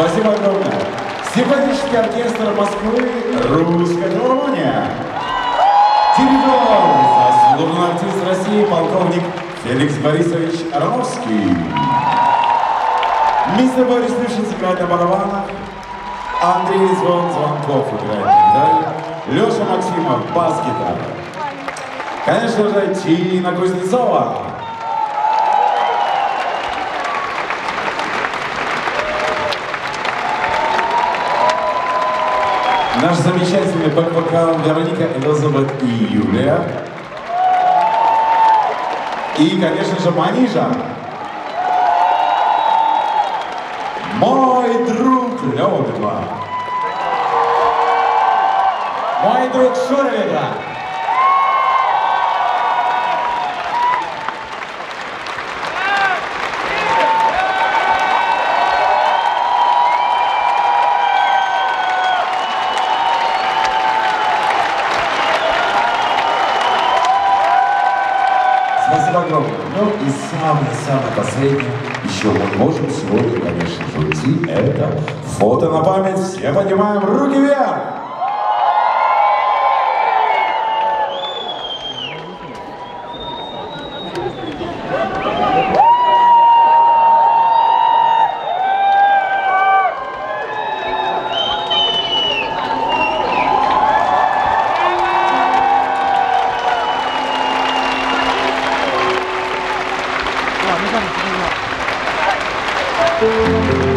Спасибо огромное. Симфонический оркестр Москвы «Русская филармония». Дирижер, заслуженный артист России, полковник Феликс Борисович Ароновский. Мистер Борис Плюшин играет на барабанах. Андрей Звон Звонков играет на. Леша Максимов бас-гитара. Конечно же, Тина Кузнецова. Наш замечательный бэк-вокал Вероника, Элизабет и Юлия. И, конечно же, Манижа. Мой друг Лёдва. Мой друг Шуровида. Спасибо огромное. Ну и самое-самое последнее, еще мы можем сегодня, конечно же, уйти, это фото на память. Все поднимаем руки вверх! 今の自分？